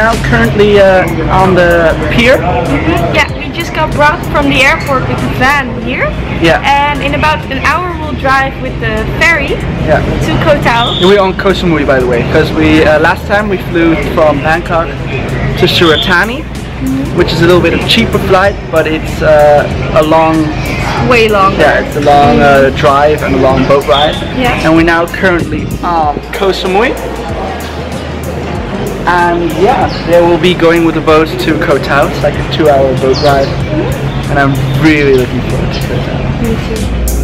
now currently uh, on the pier. Yeah, we just got brought from the airport with the van here. Yeah. And in about an hour we'll drive with the ferry Yeah. to Koh Tao. We're on Koh Samui by the way, because we uh, last time we flew from Bangkok to Surat Thani, which is a little bit of cheaper flight, but it's uh, a long, Way long. yeah, it's a long uh, drive and a long boat ride. Yeah. And we're now currently on Koh Samui. And yeah, they will be going with the boat to Koh Tao. It's like a two-hour boat ride, and I'm really looking forward to Koh Tao. Me too.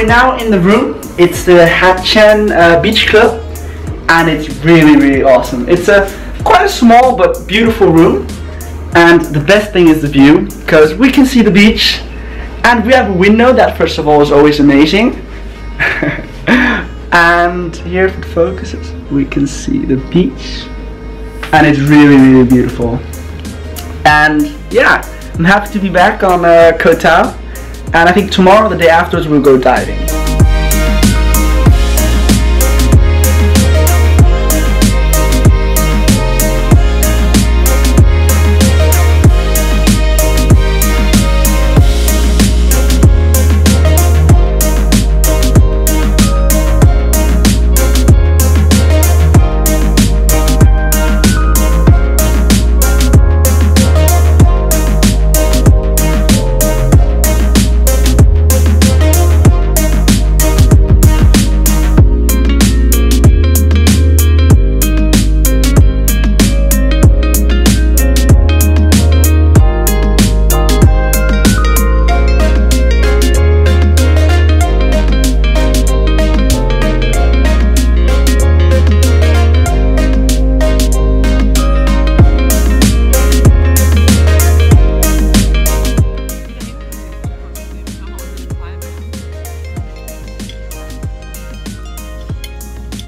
We're now in the room. It's the Hatchan uh, Beach Club, and it's really, really awesome. It's a quite a small but beautiful room, and the best thing is the view because we can see the beach, and we have a window that, first of all, is always amazing. and here, if it focuses, we can see the beach, and it's really, really beautiful. And yeah, I'm happy to be back on uh, Koh Tao. And I think tomorrow, the day afterwards, we'll go diving.